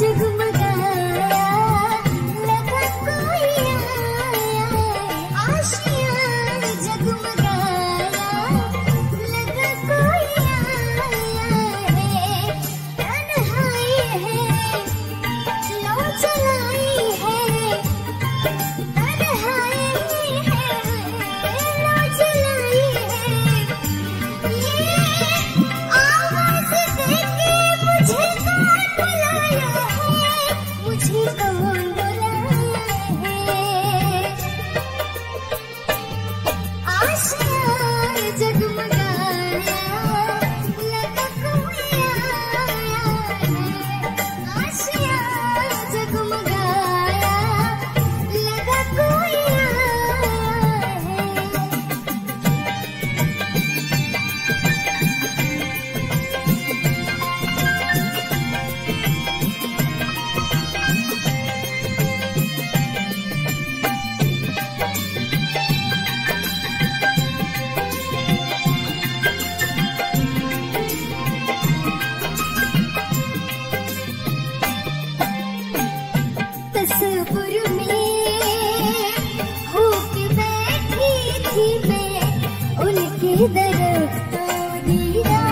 जगमगाया। लगा कोई आया आशिया जगमगाया। जग बैठी थी मैं उनकी दरख्तों दीदा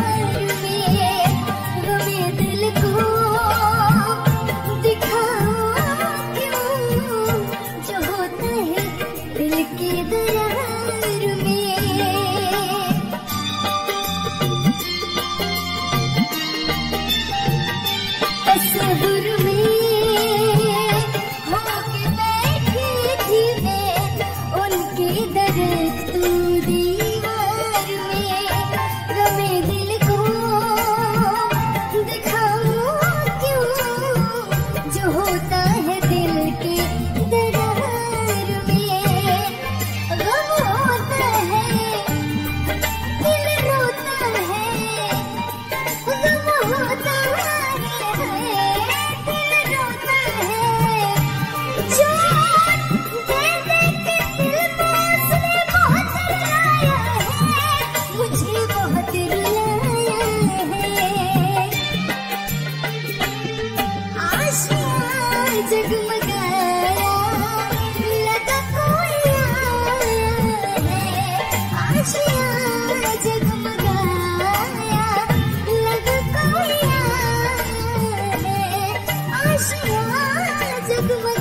through the Everyone